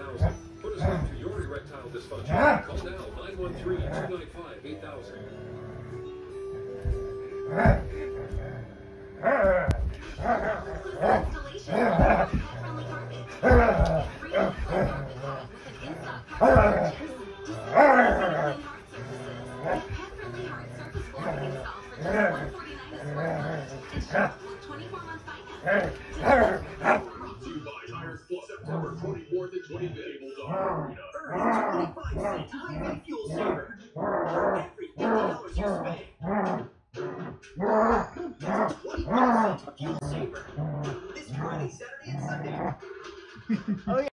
8000. Put a stop to your erectile dysfunction. Call now 913-295-8000. September 24th and 25th. Cables on Earn 25 cent Hy-Vee fuel saver. Every $50 you spend. That's 25 cent fuel saver. This Friday, Saturday, and Sunday. Oh yeah.